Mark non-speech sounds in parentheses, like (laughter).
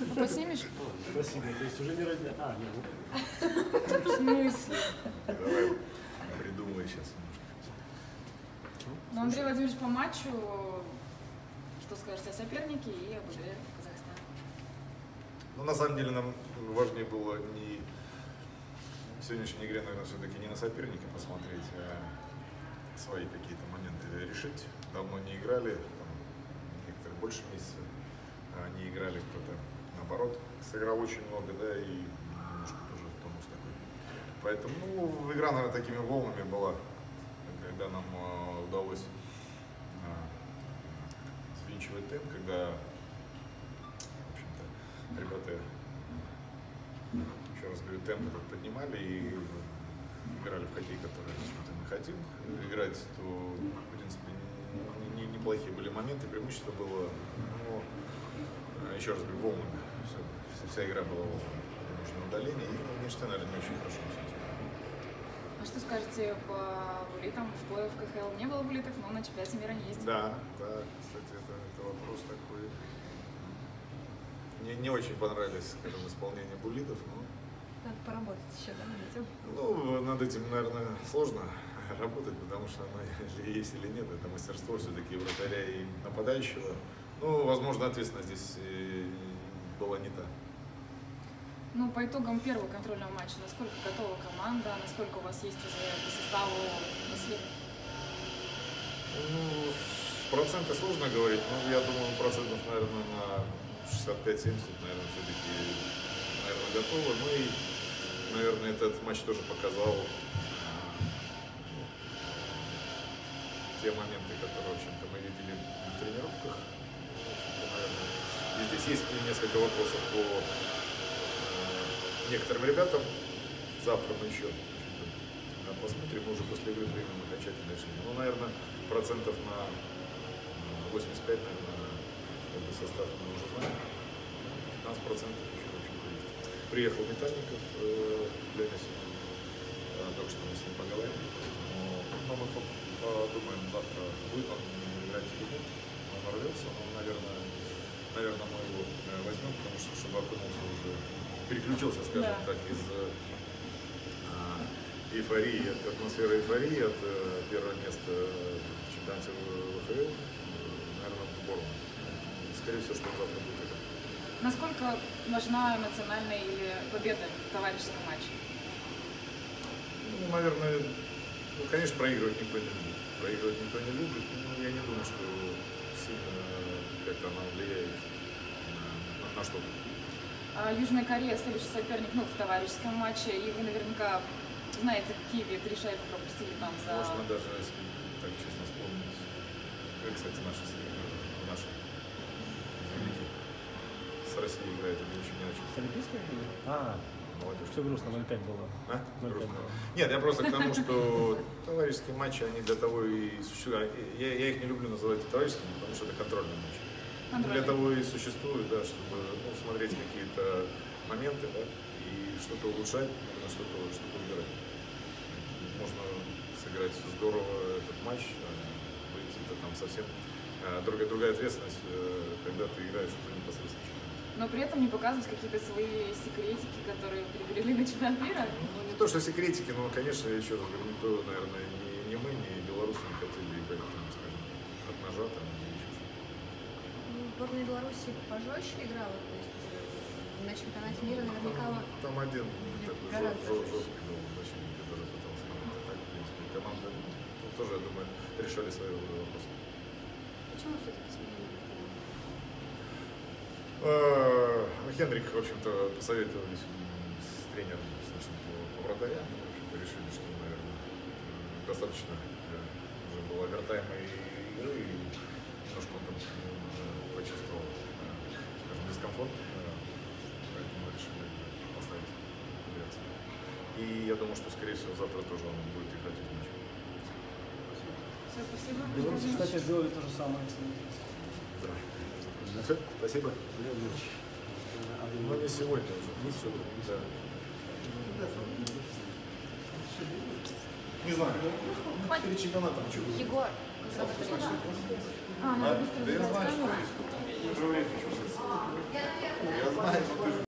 Ну, Поснимешь? Спасибо. То есть уже не родня. А, нет. ну, В смысле? Давай придумай сейчас. Ну, Андрей Владимирович, по матчу, что скажете о сопернике и об игре Казахстана? Ну, на самом деле, нам важнее было не в сегодняшней игре, наверное, все-таки не на соперника посмотреть, а свои какие-то моменты решить. Давно не играли, там, некоторые больше месяца а, не играли, кто-то наоборот сыграл очень много, да, и немножко тоже тонус такой. Поэтому, ну, игра, наверное, такими волнами была, когда нам а, удалось а, свинчивать темп, когда в общем-то, ребята, еще раз говорю, темп этот поднимали и играли в хоккей, который мы хотим играть, то, в принципе, не- не- неплохие были моменты, преимущество было, э, еще раз говорю, волнами. Все, вся игра была в нужном удалении, и ну, Нинштейн, наверное, не очень хорошо начал. А что скажете по булитам? В плей-офф КХЛ не было булитов, но на чемпионате мира не есть. Да, да, кстати, это, это вопрос такой. Мне не очень понравились, скажем, исполнение булитов, но Надо поработать еще, да, над этим? Ну, над этим, наверное, сложно (laughs) работать, потому что оно (laughs) или есть, или нет. Это мастерство все-таки вратаря и нападающего. Ну, возможно, ответственность здесь э, была не та. Ну, по итогам первого контрольного матча, насколько готова команда, насколько у вас есть уже по составу? Ну, с процента сложно говорить, но я думаю, процентов, наверное, на 65-70, наверное, все-таки, наверное, готовы. Ну и, наверное, этот матч тоже показал ну, те моменты, которые, в общем-то, мы видели в тренировках. И здесь есть несколько вопросов по э, некоторым ребятам. Завтра мы еще посмотрим, мы уже после игры примем окончательное решение. Ну, наверное, процентов на э, 85, наверное, как бы состав мы уже знаем. 15 процентов еще, общем-то, есть. Приехал Метальников э, Мессина. Э, Только что мы с ним поговорим. Но, но мы по- подумаем, завтра будет он играть или нет. Он рвется, но, наверное, наверное, мы его э, возьмем, потому что чтобы окунулся уже, переключился, скажем Да. так, из э, а, эйфории, от атмосферы эйфории, от э, первого места в чемпионате ВХЛ, э, наверное, в сборную. Скорее всего, что завтра будет играть. Насколько важна эмоциональная победа в товарищеском матче? Ну, наверное, ну, конечно, проигрывать никто не любит. Проигрывать никто не любит, но я не думаю, что сильно как-то она влияет на, на- что-то. А Южная Корея следующий соперник ну, в товарищеском матче, и вы наверняка знаете, какие ведь решают пропустили там за... Можно даже, если так честно вспомнить, как, кстати, наши, с- наши великие с Россией играет, это очень не очень. С Олимпийских были? А, Молодежь. все грустно, 0-5 было. А? Ну, Грустно. как бы. Нет, я просто к тому, что товарищеские матчи, они для того и существуют. Я, я их не люблю называть товарищескими, потому что это контрольные матчи. Контрольные. Для того и существуют, да, чтобы ну, смотреть какие-то моменты, да, и что-то улучшать, нужно что-то что убирать. Можно сыграть здорово этот матч, а быть это там совсем а, другая, другая ответственность, э, когда ты играешь уже непосредственно. Но при этом не показывать какие-то свои секретики, которые приобрели на чемпионат мира. Ну, не то, что секретики, но, конечно, я еще раз говорю, никто, наверное, ни, ни мы, ни белорусы не хотели играть, там, скажем, от ножа там, или еще что-то. Ну, Сборная Беларуси пожестче играла, то есть э, на чемпионате мира наверняка... Там один такой жесткий был защитник, который пытался играть. А так, в принципе, команда ну, тоже, я думаю, решали свои вопросы. Почему все-таки сменили? Э, Хенрик, в общем-то, посоветовались с тренером с нашим по, вратарям. В общем-то, решили, что, наверное, м, достаточно э, уже было овертайма и игры, и немножко он там э, почувствовал, э, скажем, дискомфорт. э, Поэтому решили поставить Берца. И я думаю, что, скорее всего, завтра тоже он будет играть в матче. Все, спасибо. Белорусы, кстати, сделали то же самое. Да. Всё, спасибо. Но не сегодня уже. Не сегодня. Да. Не знаю. Перед чемпионатом что будет? Егор, А, быстро Да я знаю, что есть. Я знаю. Понимаем.